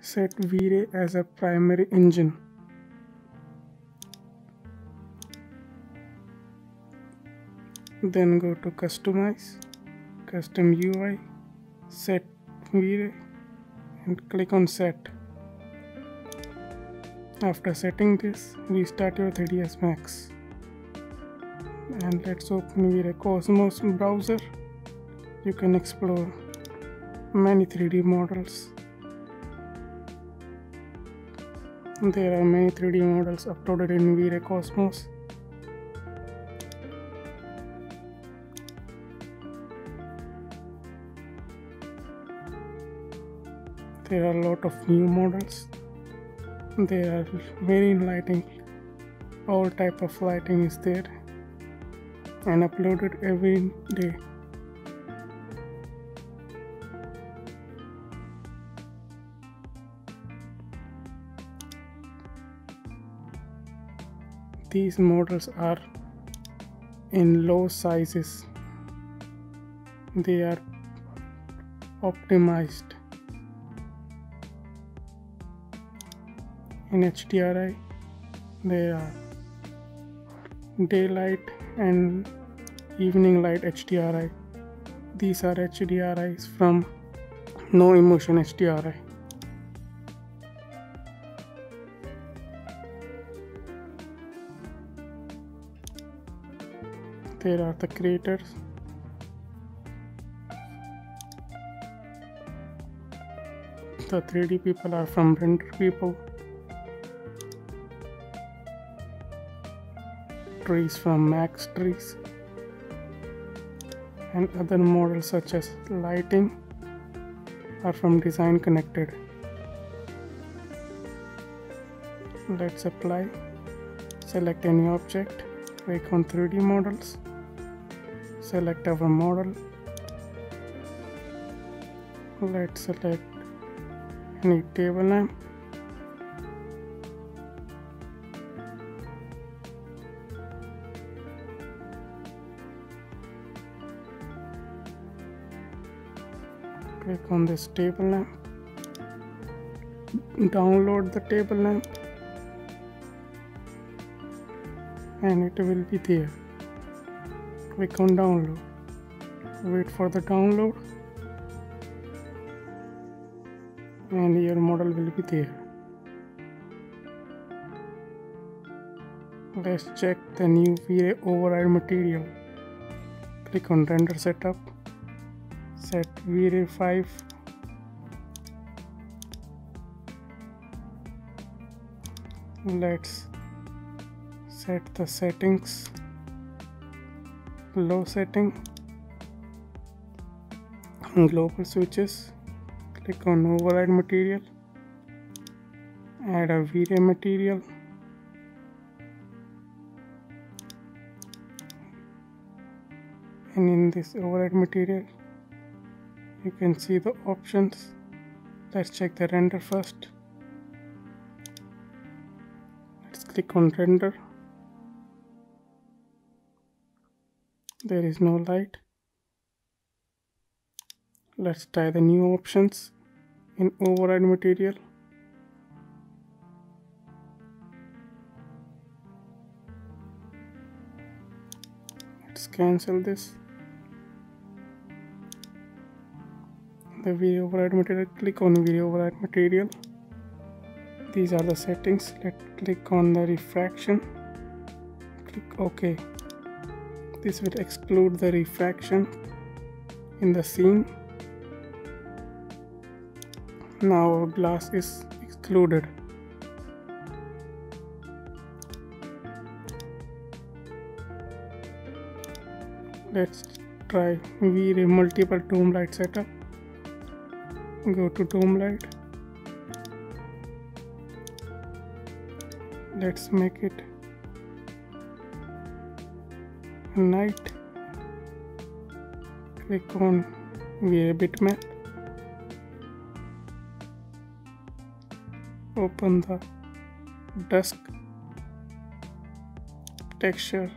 set V-Ray as a primary engine. Then go to customize, custom UI, set V-Ray and click on set. After setting this, restart your 3ds Max. And let's open V-Ray Cosmos browser. You can explore many 3D models. There are many 3D models uploaded in V-Ray Cosmos. There are a lot of new models. They are very lighting. All type of lighting is there and uploaded every day. These models are in low sizes. They are optimized in HDRI. They are daylight and evening light HDRI. These are HDRIs from No Emotion HDRI. There are the creators. The 3D people are from Render People. Trees from Max Trees. And other models such as lighting are from Design Connected. Let's apply. Select any object. Click on 3D models select our model. Let's select any table name. Click on this table name. Download the table name. And it will be there click on download. Wait for the download. And your model will be there. Let's check the new V-Ray override material. Click on render setup. Set V-Ray 5 let's set the settings low setting. Global switches. Click on override material. Add a V-Ray material. And in this override material you can see the options. Let's check the render first. Let's click on render there is no light. Let's try the new options in override material. Let's cancel this. The V-Ray override material click on V-Ray override material. These are the settings. Let's click on the refraction. Click ok this will exclude the refraction in the scene. Now our glass is excluded. Let's try V-Ray multiple dome light setup. Go to dome light. Let's make it night click on V-Ray bitmap open the dusk texture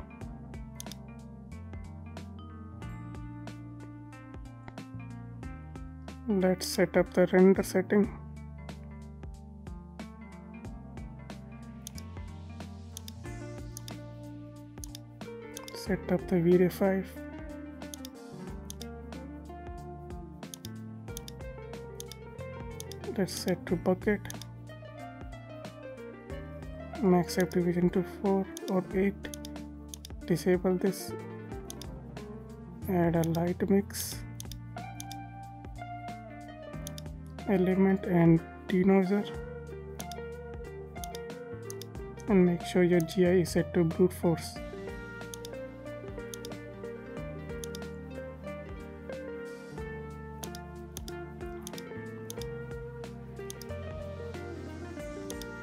let's set up the render setting set up the V-Ray 5 let's set to bucket. Max activation to 4 or 8 disable this. Add a light mix. Element and denoiser. And make sure your GI is set to brute force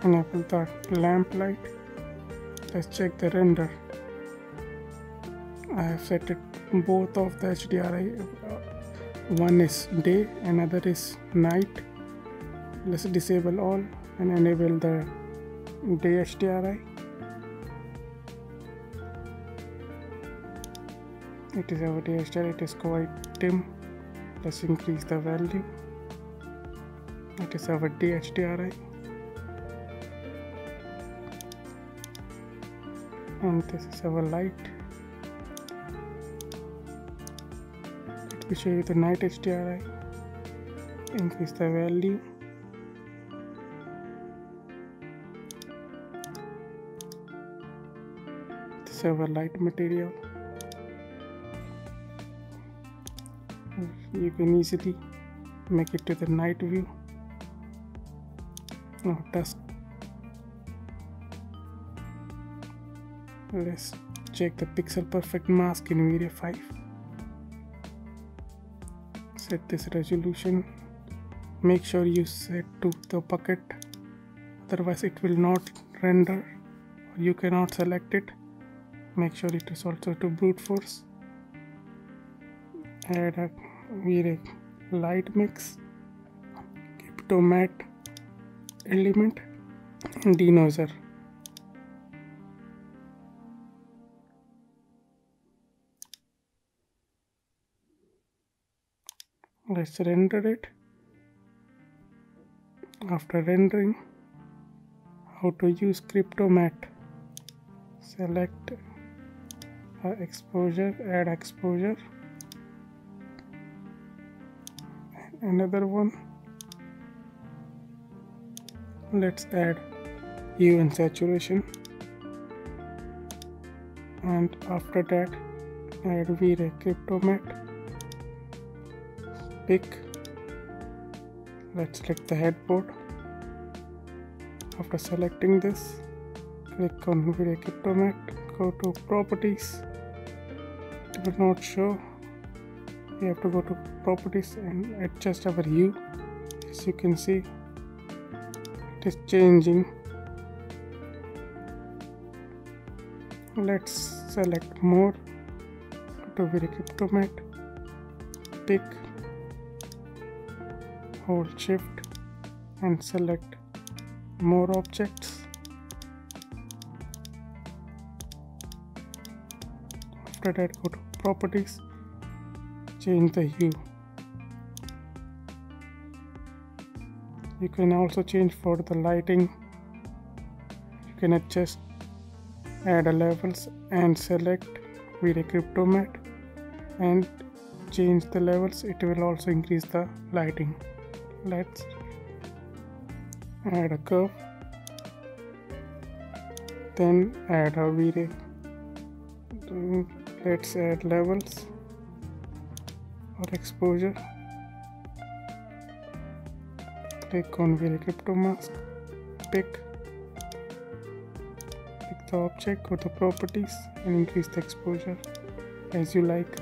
enable the lamp light let's check the render. I have set it both of the HDRI one is day another is night. Let's disable all and enable the day HDRI it is our day HDRI it is quite dim. Let's increase the value. It is our day HDRI and this is our light. Let me show you the night HDRI increase the value. This is our light material. You can easily make it to the night view. Now dusk let's check the pixel perfect mask in V-Ray 5 set this resolution. Make sure you set to the bucket. Otherwise it will not render. You cannot select it. Make sure it is also to brute force. Add a V-Ray light mix. Cryptomatte element. And denoiser let's render it. After rendering how to use Cryptomatte select uh, exposure add exposure. Another one. Let's add hue and saturation. And after that add V-Ray Cryptomatte pick let's select the headboard. After selecting this click on V-Ray Cryptomatte go to properties. It will not show we have to go to properties and adjust our hue as you can see it is changing. Let's select more. To V-Ray Cryptomatte pick hold shift and select more objects. After that go to properties change the hue. You can also change for the lighting. You can adjust add a levels and select V-Ray Cryptomatte and change the levels. It will also increase the lighting let's add a curve then add a V-Ray let's add levels or exposure. Click on V-Ray crypto mask. Pick pick the object go to properties and increase the exposure as you like